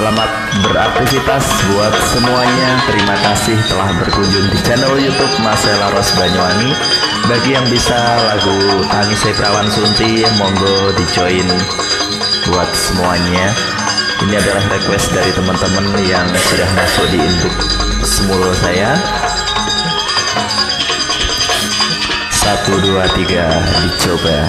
Selamat beraktivitas buat semuanya. Terima kasih telah berkunjung di channel YouTube Marcela Ros Banyuwangi. Bagi yang bisa lagu Tangis Seprawan Sunti, monggo di join buat semuanya. Ini adalah request dari teman-teman yang sudah masuk di inbox semul saya. Satu dua tiga dicoba.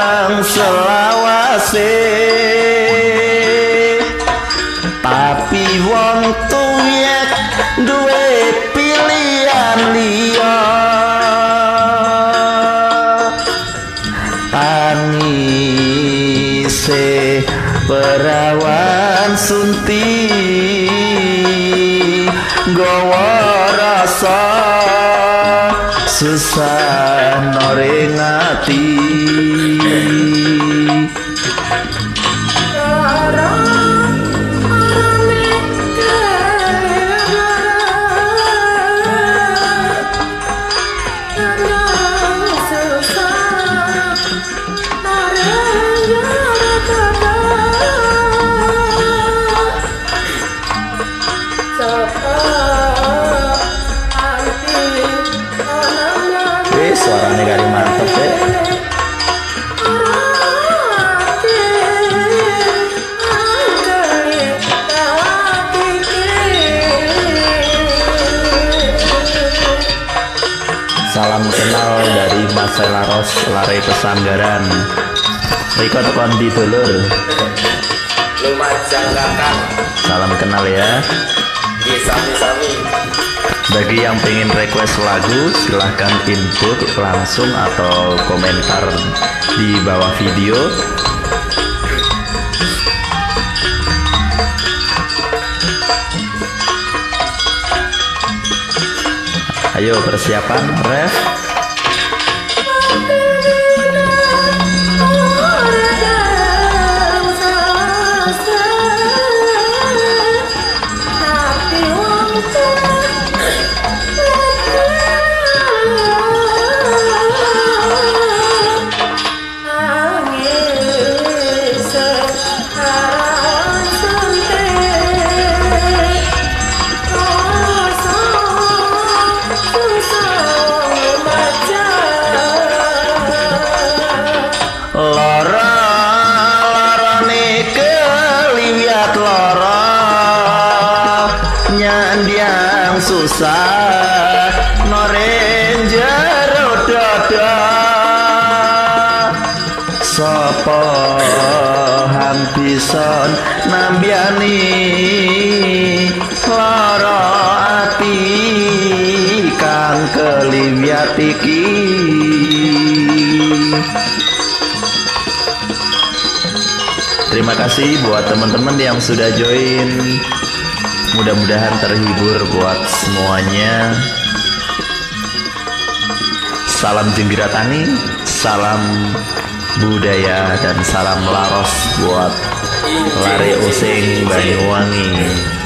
biarang selawase. Tapi wong tuyek duwe pilihan liya. Tangise perawan sunti gawa rasa susah noring ati Salam kenal dari Marcela Ros Lare Pesanggaran. Riko tekan di dulur. Lumajang kakak. Salam kenal ya. Sami-sami Bagi yang pengen request lagu silahkan input langsung atau komentar di bawah video Ayo persiapan ref susah Noren jero dada Sopo hampison nambiani lara ati kang keliwat iki Terima kasih buat teman-teman yang sudah join. Mudah-mudahan terhibur buat semuanya. Salam Jenggira Tani, salam budaya dan salam laros buat lare using Banyuwangi.